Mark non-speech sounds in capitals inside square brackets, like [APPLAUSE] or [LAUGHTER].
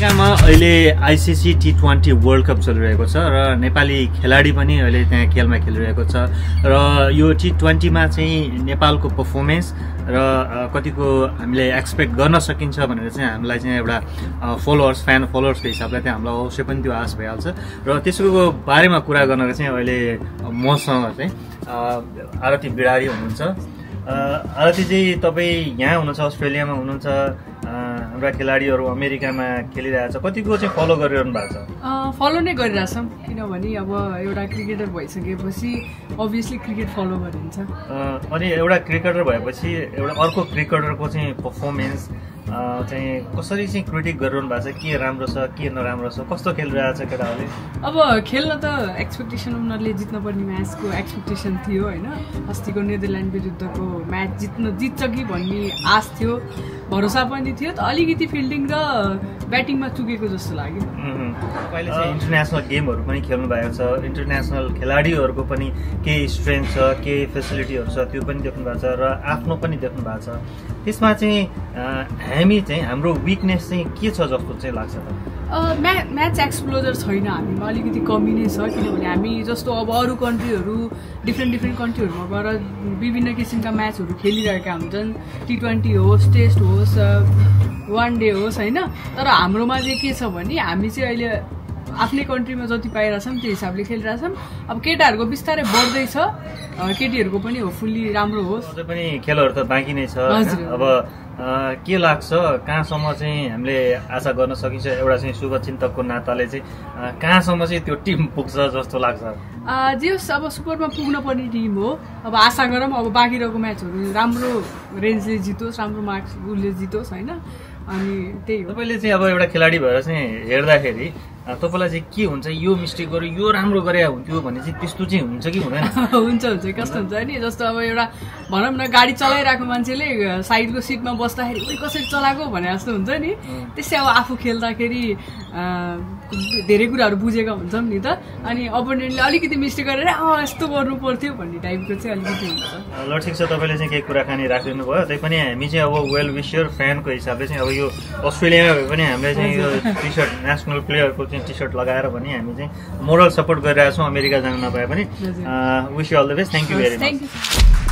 अमेरिकामा अहिले ICC T twenty World Cup चलिरहेको छ र नेपाली खेलाडी पनि अहिले त्यहाँ खेलमा खेलिरहेको छ र यो टी ट्वेन्टीमा चाहिँ नेपालको पर्फर्मेन्स र कतिको हामीले एक्सपेक्ट गर्न सकिन्छ भनेर चाहिँ हामीलाई चाहिँ एउटा फलोवर्स फ्यान फलोवर्सको हिसाबले चाहिँ हामीलाई अवश्य पनि त्यो आश भइहाल्छ। र त्यसको बारेमा कुरा गर्न चाहिँ अहिले मसँग चाहिँ आरती बिडारी हुनुहुन्छ। आरती चाहिँ तपाईँ यहाँ हुनुहुन्छ अस्ट्रेलियामा हुनुहुन्छ। हाम्रा खेलाडीहरू अमेरिकामा खेलिरहेछ। कतिको चाहिँ फलो गरिरहनु भएको छ? फलो नै गरिरहेछौँ। किनभने अब एउटा क्रिकेटर भइसकेपछि अभियसली क्रिकेट फलो गरिन्छ। अनि एउटा क्रिकेटर भएपछि एउटा अर्को क्रिकेटरको चाहिँ पर्फर्मेन्स चाहिँ कसरी चाहिँ क्रिटिक गरिरहनु भएको छ? के राम्रो छ के नराम्रो छ? कस्तो खेलिरहेको छ केटाहरूले? अब खेल्न त एक्सपेक्टेसन उनीहरूले जित्नुपर्ने म्याचको एक्सपेक्टेसन थियो होइन? अस्तिको नेदरल्यान्ड विरुद्धको म्याच जित्न जित्छ कि भन्ने आश थियो। भरोसा पनि थियो त अलिकति फिल्डिङ र ब्याटिङमा चुकेको जस्तो लाग्यो। तपाईँले चाहिँ इन्टरनेसनल गेमहरू पनि खेल्नु भएको छ। इन्टरनेसनल खेलाडीहरूको पनि केही स्ट्रेन्थ छ केही फेसिलिटीहरू छ त्यो पनि देख्नु भएको छ र आफ्नो पनि देख्नु भएको छ। त्यसमा चाहिँ हामी चाहिँ हाम्रो विकनेस चाहिँ के छ जस्तो चाहिँ लाग्छ म्या म्याच एक्सप्लोजर छैन हामीमा। अलिकति कमी नै छ किनभने हामी जस्तो अब अरू कन्ट्रीहरू डिफ्रेन्ट डिफ्रेन्ट कन्ट्रीहरूमा गएर विभिन्न किसिमका म्याचहरू खेलिरहेका हुन्छन्। टी ट्वेन्टी होस् टेस्ट होस् वान डे होस् होइन? तर हाम्रोमा चाहिँ के छ भने हामी चाहिँ अहिले आफ्नै कन्ट्रीमा जति पाइरहेछौँ त्यो हिसाबले खेलिरहेछौँ। अब केटाहरूको बिस्तारै बढ्दैछ। केटीहरूको पनि हो फुल्ली राम्रो होस्। अझै पनि खेलहरू त बाँकी नै छ। अब के लाग्छ? कहाँसम्म चाहिँ हामीले आशा गर्न सकिन्छ? एउटा चाहिँ शुभचिन्तकको नाताले चाहिँ कहाँसम्म चाहिँ त्यो टिम पुग्छ जस्तो लाग्छ? जे होस् अब सुपरमा पुग्न पर्ने टिम हो। अब आशा गरौँ अब बाँकी रहेको म्याचहरू राम्रो रेन्जले जितोस् राम्रो मार्क्स उसले जितोस् होइन? अनि त्यही तपाईँले चाहिँ अब एउटा खेलाडी भएर चाहिँ हेर्दाखेरि तपाईँलाई चाहिँ के हुन्छ यो मिस्टेक गर्यो यो राम्रो गरे हुन्थ्यो भने चाहिँ त्यस्तो चाहिँ हुन्छ कि हुँदैन? [LAUGHS] हुन्छ हुन्छ। कस्तो हुन्छ नि? जस्तो अब एउटा भनौँ न गाडी चलाइरहेको मान्छेले साइडको सिटमा बस्दाखेरि उही कसरी चलाएको? भने जस्तो हुन्छ नि। त्यसै अब आफू खेल्दाखेरि धेरै कुराहरू बुझेका हुन्छौँ नि त। अनि अपोनेन्टले अलिकति मिस्टेक गरेर अँ यस्तो गर्नु पर्थ्यो भन्ने टाइपको चाहिँ अलिकति हुन्छ। ल ठिक छ। तपाईँले चाहिँ केही कुराकानी राखिदिनु भयो तैपनि हामी चाहिँ अब वेल विसियर फ्यानको हिसाबले चाहिँ अब यो अस्ट्रेलियामा भए पनि हामीले चाहिँ यो टी सर्ट नेसनल प्लेयरको चाहिँ टी सर्ट लगाएर पनि हामी चाहिँ मोरल सपोर्ट गरिरहेको छौँ अमेरिका जानु नपाए पनि। Wish you all the best thank you very much